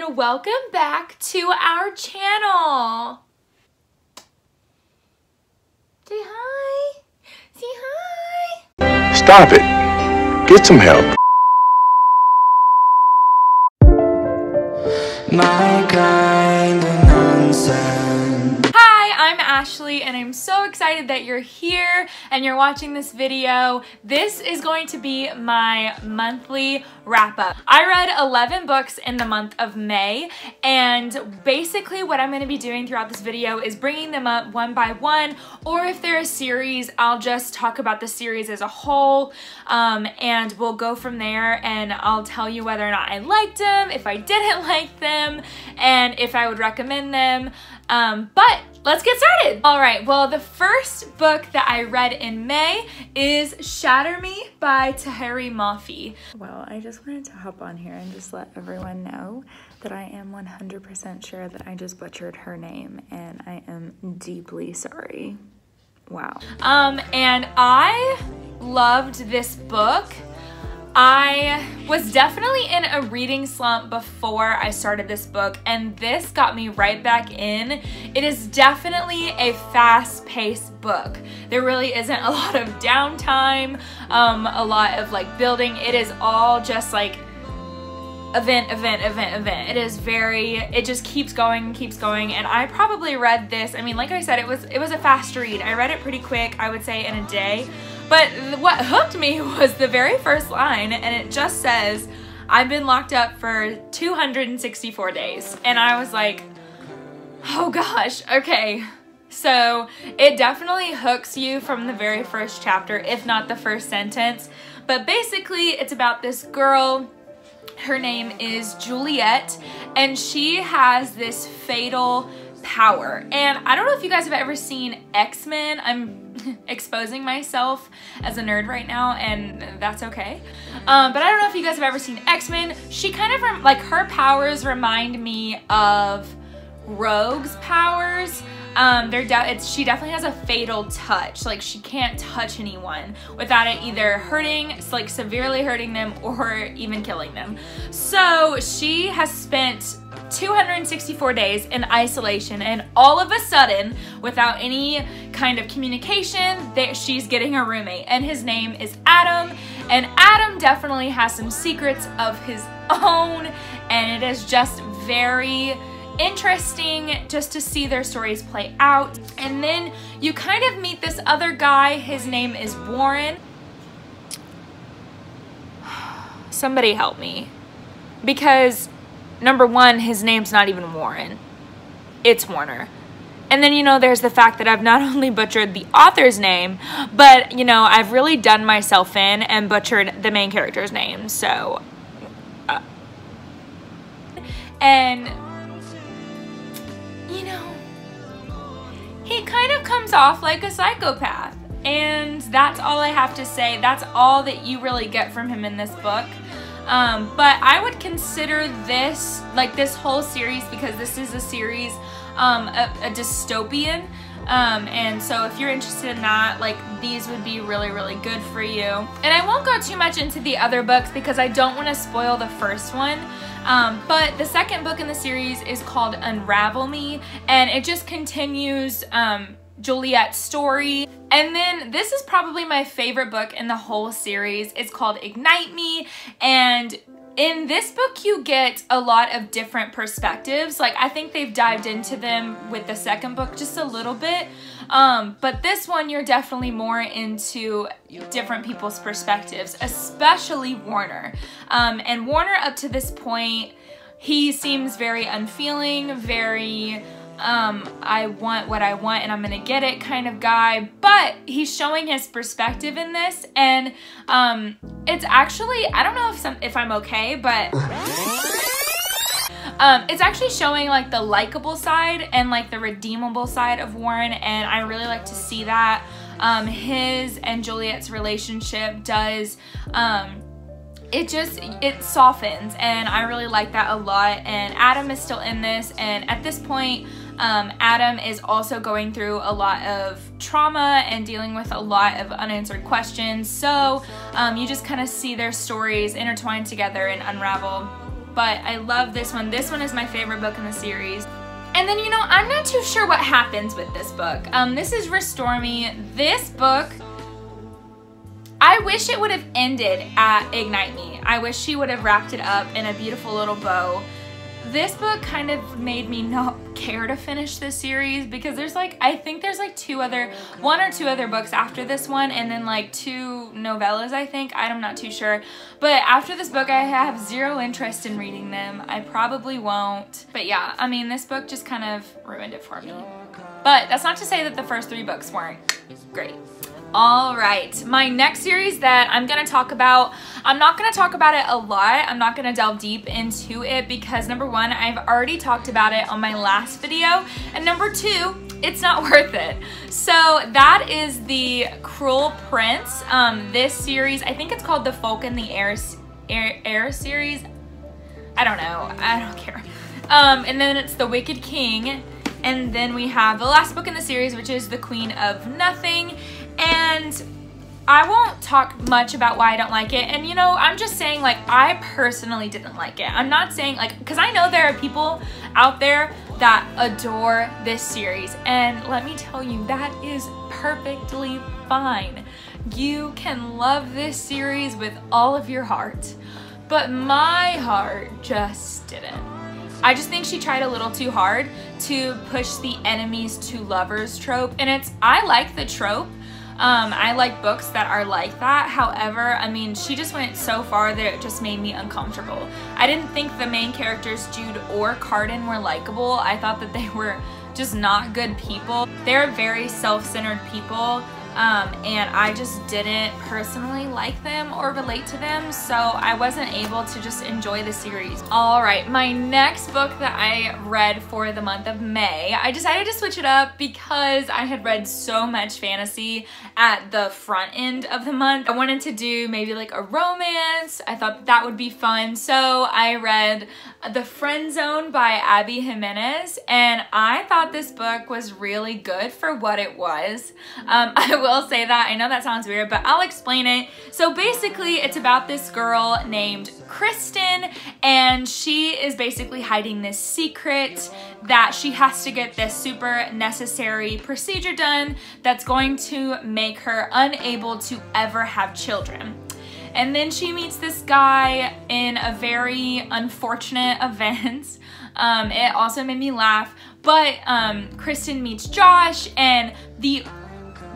and welcome back to our channel. Say hi. Say hi. Stop it. Get some help. Ashley and I'm so excited that you're here and you're watching this video. This is going to be my monthly wrap up. I read 11 books in the month of May and basically what I'm going to be doing throughout this video is bringing them up one by one or if they're a series, I'll just talk about the series as a whole um, and we'll go from there and I'll tell you whether or not I liked them, if I didn't like them, and if I would recommend them. Um, but let's get started. All right, well, the first book that I read in May is Shatter Me by Tahereh Mafi. Well, I just wanted to hop on here and just let everyone know that I am 100% sure that I just butchered her name and I am deeply sorry. Wow. Um, and I loved this book. I was definitely in a reading slump before I started this book, and this got me right back in. It is definitely a fast paced book. There really isn't a lot of downtime, um, a lot of like building. It is all just like event, event, event, event. It is very, it just keeps going, keeps going. And I probably read this, I mean, like I said, it was, it was a fast read. I read it pretty quick, I would say in a day. But what hooked me was the very first line, and it just says, I've been locked up for 264 days. And I was like, oh gosh, okay. So it definitely hooks you from the very first chapter, if not the first sentence. But basically, it's about this girl. Her name is Juliette, and she has this fatal power. And I don't know if you guys have ever seen X-Men. I'm exposing myself as a nerd right now and that's okay. Um, but I don't know if you guys have ever seen X-Men. She kind of, like her powers remind me of Rogue's powers. Um, they're de it's, she definitely has a fatal touch. Like she can't touch anyone without it either hurting, like severely hurting them or even killing them. So she has spent 264 days in isolation and all of a sudden without any kind of communication that she's getting a roommate and his name is Adam and Adam definitely has some secrets of his own and it is just very interesting just to see their stories play out and then you kind of meet this other guy his name is Warren somebody help me because number one, his name's not even Warren. It's Warner. And then, you know, there's the fact that I've not only butchered the author's name, but, you know, I've really done myself in and butchered the main character's name. So, uh, and, you know, he kind of comes off like a psychopath. And that's all I have to say. That's all that you really get from him in this book. Um, but I would consider this, like this whole series, because this is a series, um, a, a dystopian. Um, and so if you're interested in that, like these would be really, really good for you. And I won't go too much into the other books because I don't want to spoil the first one. Um, but the second book in the series is called Unravel Me, and it just continues um, Juliette's story. And then this is probably my favorite book in the whole series. It's called Ignite Me and in this book you get a lot of different perspectives. Like I think they've dived into them with the second book just a little bit. Um, but this one you're definitely more into different people's perspectives, especially Warner. Um, and Warner up to this point, he seems very unfeeling, very um, I want what I want and I'm gonna get it kind of guy, but he's showing his perspective in this and um, it's actually, I don't know if, some, if I'm okay, but um, it's actually showing like the likable side and like the redeemable side of Warren and I really like to see that. Um, his and Juliette's relationship does um, it just it softens and I really like that a lot and Adam is still in this and at this point um, Adam is also going through a lot of trauma and dealing with a lot of unanswered questions. So um, you just kind of see their stories intertwined together and unravel. but I love this one. This one is my favorite book in the series. And then, you know, I'm not too sure what happens with this book. Um, this is Restore Me. This book, I wish it would have ended at Ignite Me. I wish she would have wrapped it up in a beautiful little bow this book kind of made me not care to finish this series because there's like I think there's like two other one or two other books after this one and then like two novellas I think. I'm not too sure. But after this book I have zero interest in reading them. I probably won't. But yeah I mean this book just kind of ruined it for me. But that's not to say that the first three books weren't great all right, my next series that I'm gonna talk about, I'm not gonna talk about it a lot. I'm not gonna delve deep into it because number one, I've already talked about it on my last video. And number two, it's not worth it. So that is the Cruel Prince. Um, this series, I think it's called the Folk in the Air, Air, Air series. I don't know, I don't care. Um, and then it's The Wicked King. And then we have the last book in the series, which is The Queen of Nothing. And I won't talk much about why I don't like it. And you know, I'm just saying like I personally didn't like it. I'm not saying like because I know there are people out there that adore this series. And let me tell you, that is perfectly fine. You can love this series with all of your heart. But my heart just didn't. I just think she tried a little too hard to push the enemies to lovers trope. And it's, I like the trope, um, I like books that are like that. However, I mean, she just went so far that it just made me uncomfortable. I didn't think the main characters, Jude or Cardan, were likable. I thought that they were just not good people. They're very self-centered people um, and I just didn't personally like them or relate to them so I wasn't able to just enjoy the series. Alright, my next book that I read for the month of May, I decided to switch it up because I had read so much fantasy at the front end of the month. I wanted to do maybe like a romance, I thought that would be fun so I read The Friend Zone by Abby Jimenez and I thought this book was really good for what it was. Um, I will say that. I know that sounds weird, but I'll explain it. So basically, it's about this girl named Kristen, and she is basically hiding this secret that she has to get this super necessary procedure done that's going to make her unable to ever have children. And then she meets this guy in a very unfortunate event. Um, it also made me laugh. But um, Kristen meets Josh, and the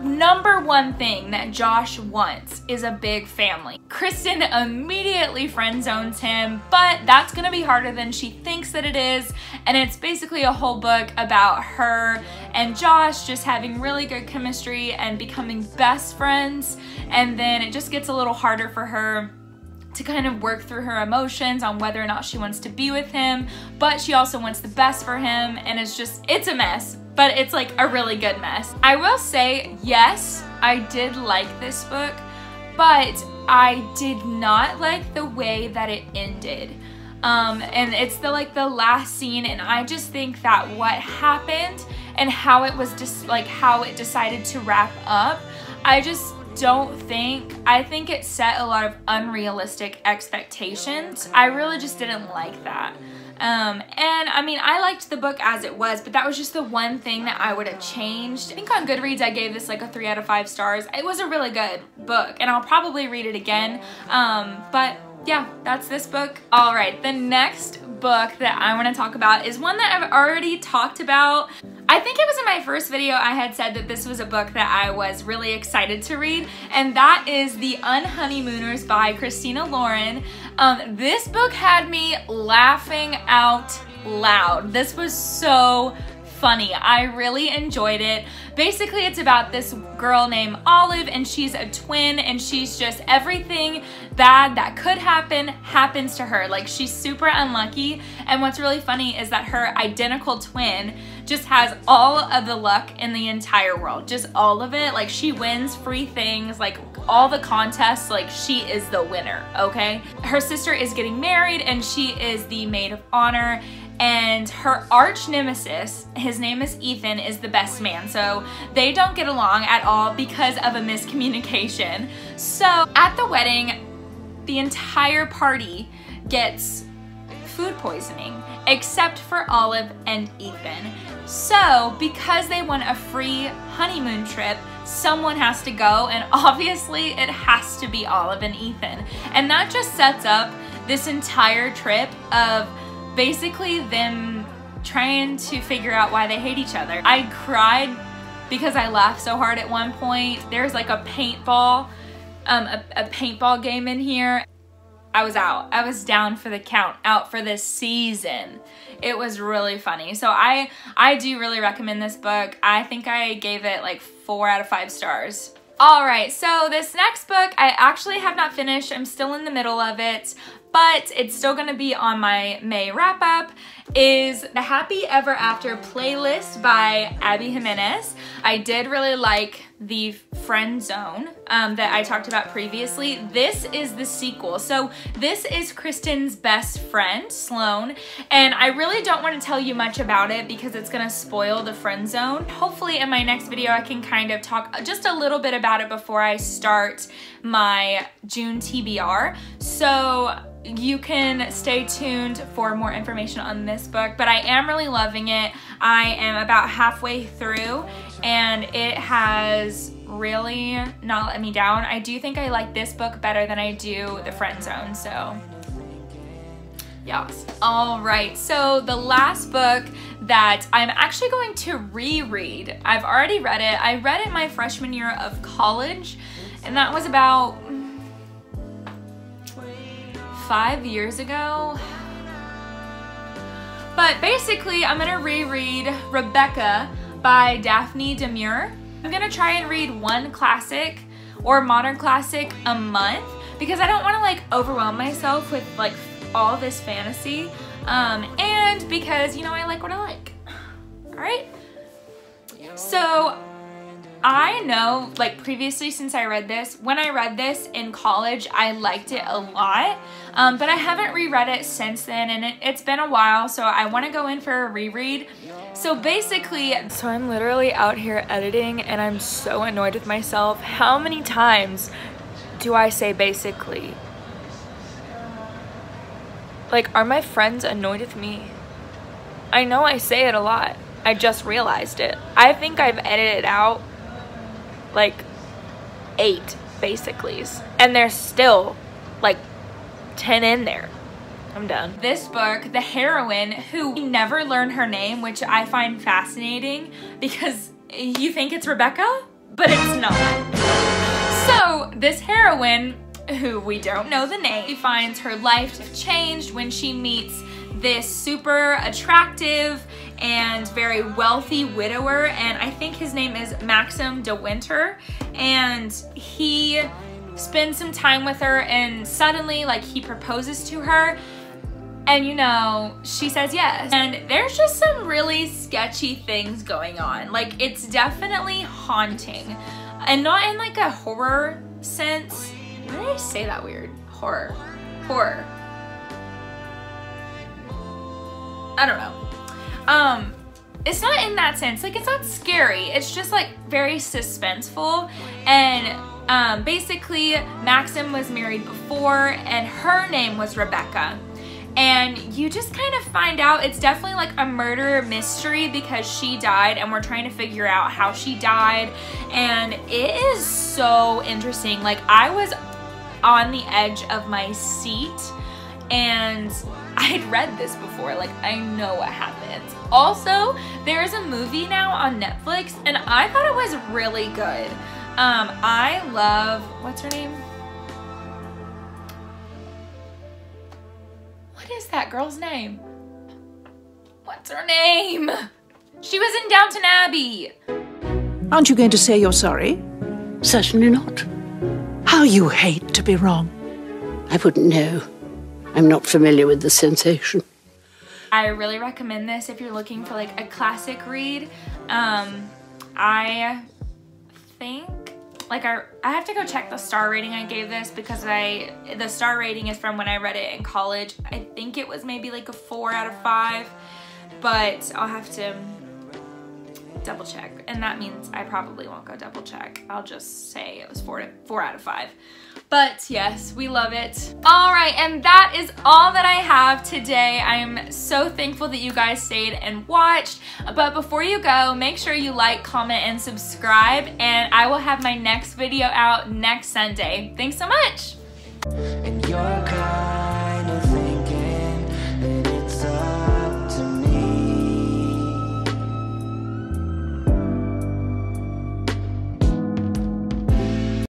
number one thing that Josh wants is a big family. Kristen immediately friend zones him, but that's gonna be harder than she thinks that it is. And it's basically a whole book about her and Josh just having really good chemistry and becoming best friends. And then it just gets a little harder for her to kind of work through her emotions on whether or not she wants to be with him, but she also wants the best for him, and it's just, it's a mess but it's like a really good mess. I will say, yes, I did like this book, but I did not like the way that it ended. Um, and it's the like the last scene and I just think that what happened and how it was just like how it decided to wrap up, I just don't think, I think it set a lot of unrealistic expectations. I really just didn't like that. Um, and I mean, I liked the book as it was, but that was just the one thing that I would have changed. I think on Goodreads, I gave this like a three out of five stars. It was a really good book and I'll probably read it again. Um, but yeah, that's this book. All right, the next book that I want to talk about is one that I've already talked about. I think it was in my first video I had said that this was a book that I was really excited to read, and that is The Unhoneymooners by Christina Lauren. Um, this book had me laughing out loud. This was so funny. I really enjoyed it. Basically, it's about this girl named Olive and she's a twin and she's just everything bad that could happen happens to her. Like she's super unlucky. And what's really funny is that her identical twin just has all of the luck in the entire world. Just all of it. Like she wins free things, like all the contests, like she is the winner, okay? Her sister is getting married and she is the maid of honor and her arch nemesis, his name is Ethan, is the best man. So they don't get along at all because of a miscommunication. So at the wedding, the entire party gets food poisoning, except for Olive and Ethan. So, because they want a free honeymoon trip, someone has to go, and obviously it has to be Olive and Ethan. And that just sets up this entire trip of basically them trying to figure out why they hate each other. I cried because I laughed so hard at one point. There's like a paintball, um, a, a paintball game in here. I was out. I was down for the count, out for this season. It was really funny. So I I do really recommend this book. I think I gave it like four out of five stars. All right, so this next book I actually have not finished. I'm still in the middle of it, but it's still gonna be on my May wrap up, is the Happy Ever After playlist by Abby Jimenez. I did really like the Friend Zone um, that I talked about previously. This is the sequel. So this is Kristen's best friend, Sloan, and I really don't want to tell you much about it because it's gonna spoil the Friend Zone. Hopefully in my next video I can kind of talk just a little bit about it before I start my June TBR. So you can stay tuned for more information on this book, but I am really loving it. I am about halfway through and it has really not let me down. I do think I like this book better than I do The Friend Zone, so yes. All right, so the last book that I'm actually going to reread. I've already read it. I read it my freshman year of college, and that was about five years ago. But basically, I'm gonna reread Rebecca by Daphne du Maurier. I'm gonna try and read one classic or modern classic a month because I don't wanna like overwhelm myself with like all this fantasy. Um, and because, you know, I like what I like. All right? So I know, like previously since I read this, when I read this in college, I liked it a lot, um, but I haven't reread it since then, and it, it's been a while, so I want to go in for a reread. So basically, so I'm literally out here editing, and I'm so annoyed with myself. How many times do I say basically? Like, are my friends annoyed with me? I know I say it a lot. I just realized it. I think I've edited out like eight basically and there's still like 10 in there I'm done. This book, the heroine, who never learned her name, which I find fascinating because you think it's Rebecca, but it's not. So this heroine, who we don't know the name, finds her life changed when she meets this super attractive and very wealthy widower and I think his name is Maxim de Winter and he spends some time with her and suddenly like he proposes to her and you know she says yes. And there's just some really sketchy things going on. Like it's definitely haunting. And not in like a horror sense. Why did I say that weird? Horror. Horror I don't know. Um, it's not in that sense. Like, it's not scary. It's just, like, very suspenseful. And um, basically, Maxim was married before, and her name was Rebecca. And you just kind of find out it's definitely like a murder mystery because she died, and we're trying to figure out how she died. And it is so interesting. Like, I was on the edge of my seat, and I'd read this before, like I know what happens. Also, there's a movie now on Netflix and I thought it was really good. Um, I love, what's her name? What is that girl's name? What's her name? She was in Downton Abbey. Aren't you going to say you're sorry? Certainly not. How you hate to be wrong. I wouldn't know. I'm not familiar with the sensation. I really recommend this if you're looking for like a classic read. Um, I think like I, I have to go check the star rating I gave this because I the star rating is from when I read it in college. I think it was maybe like a four out of five, but I'll have to double check. And that means I probably won't go double check. I'll just say it was four, to, four out of five. But yes, we love it. All right, and that is all that I have today. I am so thankful that you guys stayed and watched. But before you go, make sure you like, comment, and subscribe. And I will have my next video out next Sunday. Thanks so much.